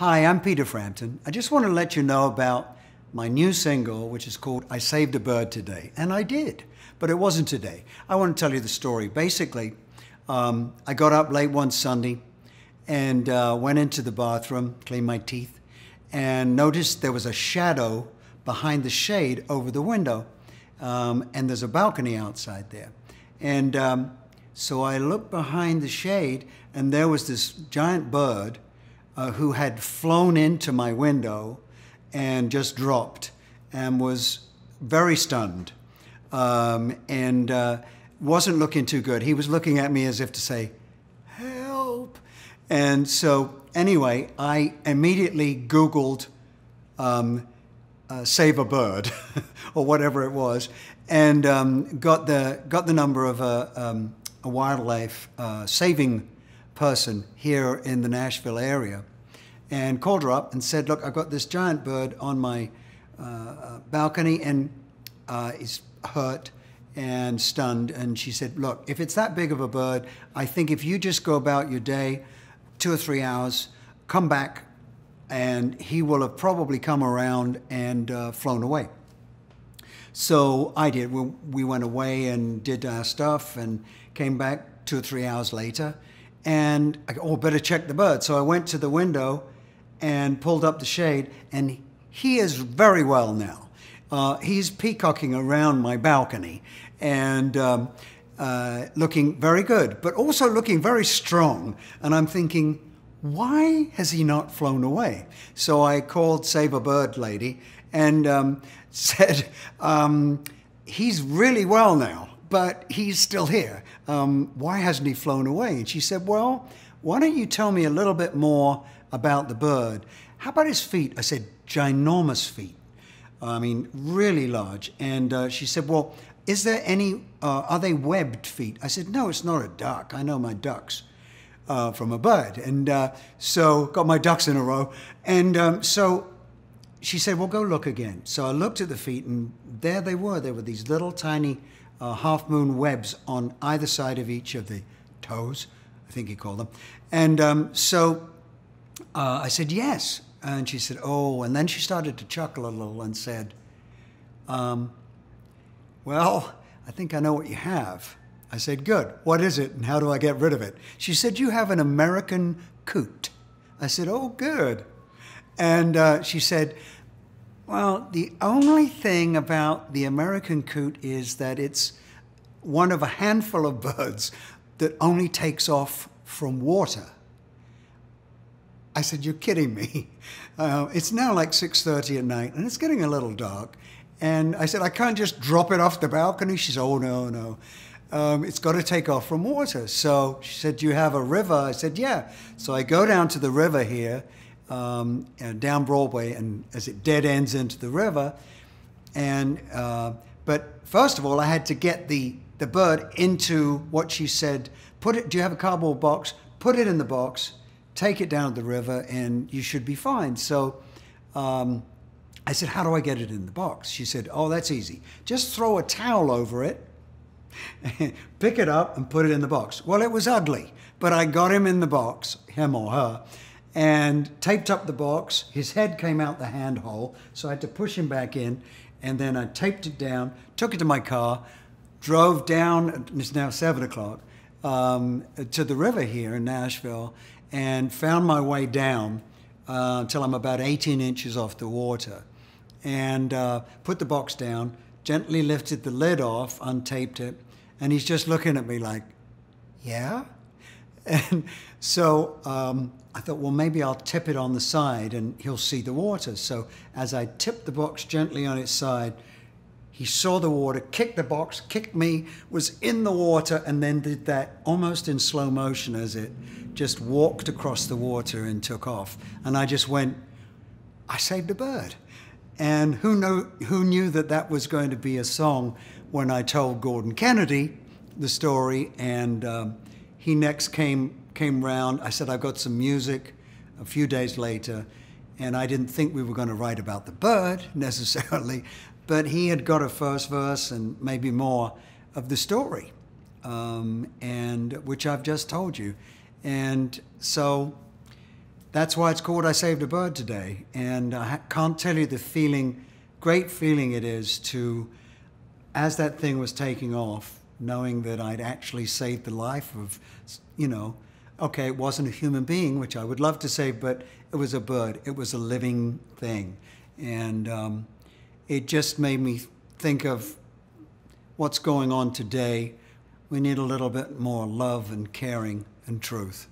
Hi, I'm Peter Frampton. I just want to let you know about my new single, which is called I Saved a Bird Today. And I did, but it wasn't today. I want to tell you the story. Basically, um, I got up late one Sunday and uh, went into the bathroom, cleaned my teeth, and noticed there was a shadow behind the shade over the window. Um, and there's a balcony outside there. And um, so I looked behind the shade, and there was this giant bird uh, who had flown into my window and just dropped and was very stunned um, and uh, wasn't looking too good. He was looking at me as if to say, help. And so, anyway, I immediately Googled um, uh, save a bird or whatever it was and um, got, the, got the number of a, um, a wildlife uh, saving person here in the Nashville area and called her up and said, Look, I've got this giant bird on my uh, balcony and uh, is hurt and stunned. And she said, Look, if it's that big of a bird, I think if you just go about your day, two or three hours, come back, and he will have probably come around and uh, flown away. So I did. We, we went away and did our stuff and came back two or three hours later. And I go, oh, better check the bird. So I went to the window and pulled up the shade, and he is very well now. Uh, he's peacocking around my balcony and um, uh, looking very good, but also looking very strong. And I'm thinking, why has he not flown away? So I called Save a Bird lady and um, said, um, he's really well now, but he's still here. Um, why hasn't he flown away? And she said, well, why don't you tell me a little bit more about the bird. How about his feet? I said, ginormous feet. I mean, really large. And uh, she said, well, is there any, uh, are they webbed feet? I said, no, it's not a duck. I know my ducks uh, from a bird. And uh, so got my ducks in a row. And um, so she said, well, go look again. So I looked at the feet and there they were. There were these little tiny uh, half moon webs on either side of each of the toes, I think he called them. And um, so uh, I said, yes. And she said, oh. And then she started to chuckle a little and said, um, well, I think I know what you have. I said, good. What is it and how do I get rid of it? She said, you have an American coot. I said, oh, good. And uh, she said, well, the only thing about the American coot is that it's one of a handful of birds that only takes off from water. I said, "You're kidding me." Uh, it's now like 6:30 at night, and it's getting a little dark. And I said, "I can't just drop it off the balcony." She said, "Oh no, no." Um, it's got to take off from water. So she said, Do you have a river? I said, Yeah. So I go down to the river here, um, down Broadway, and as it dead ends into the river. And, uh, but first of all, I had to get the, the bird into what she said put it, do you have a cardboard box? Put it in the box, take it down to the river, and you should be fine. So um, I said, How do I get it in the box? She said, Oh, that's easy. Just throw a towel over it, pick it up, and put it in the box. Well, it was ugly, but I got him in the box, him or her, and taped up the box. His head came out the handhole, so I had to push him back in, and then I taped it down, took it to my car, drove down, it's now seven o'clock, um, to the river here in Nashville, and found my way down uh, until I'm about 18 inches off the water. And uh, put the box down, gently lifted the lid off, untaped it, and he's just looking at me like, yeah? And so um, I thought, well, maybe I'll tip it on the side and he'll see the water. So as I tipped the box gently on its side, he saw the water, kicked the box, kicked me, was in the water, and then did that almost in slow motion as it just walked across the water and took off. And I just went, I saved a bird. And who, know, who knew that that was going to be a song when I told Gordon Kennedy the story, and um, he next came came round. I said, I've got some music. A few days later, and I didn't think we were going to write about the bird necessarily, but he had got a first verse and maybe more of the story, um, and which I've just told you. And so that's why it's called I Saved a Bird Today. And I can't tell you the feeling, great feeling it is to, as that thing was taking off, knowing that I'd actually saved the life of, you know, okay, it wasn't a human being, which I would love to save, but it was a bird. It was a living thing. And um, it just made me think of what's going on today. We need a little bit more love and caring and truth.